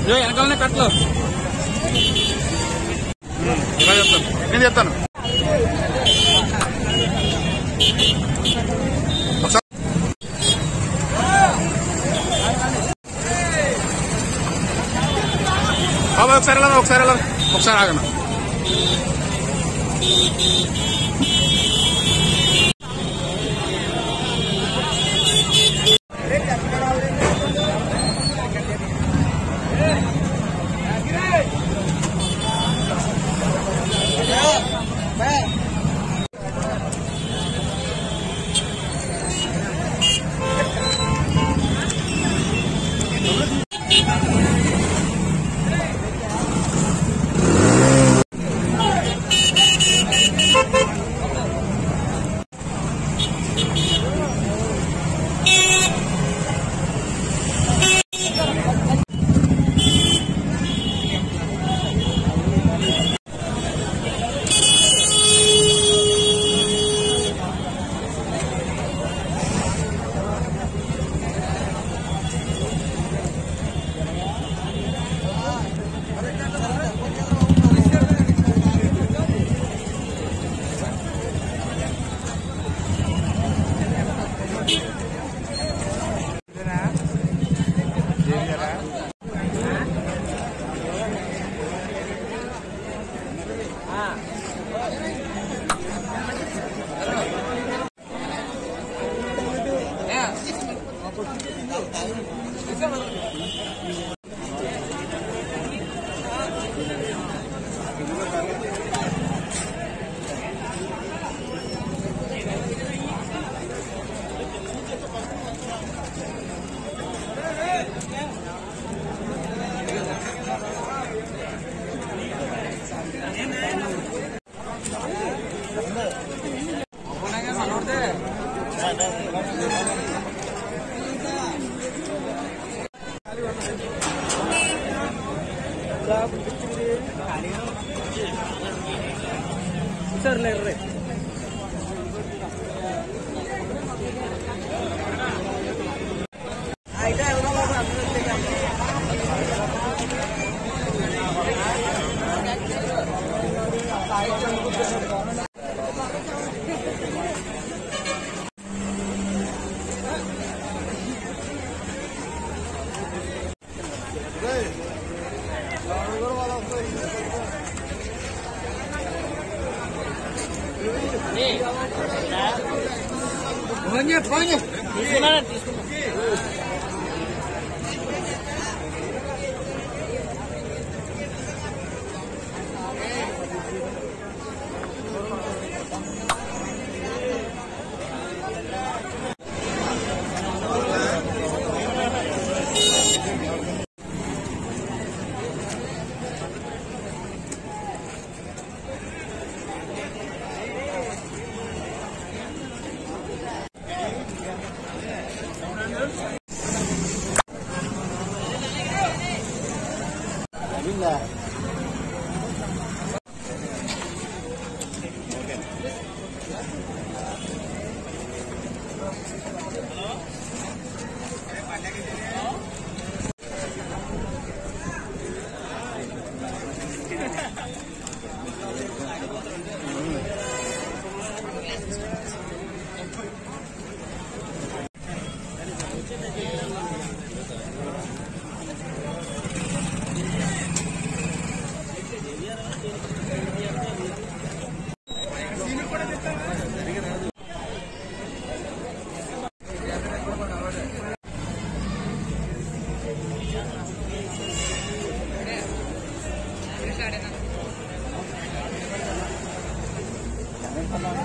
ఇదిగో వెనకాలనే కట్లు ఇలా చెప్తాను నేను చెప్తాను ఒకసారి బాబాయ్ ఒకసారి Beep, beep, beep. Sir, let's ఒకసారి あれなの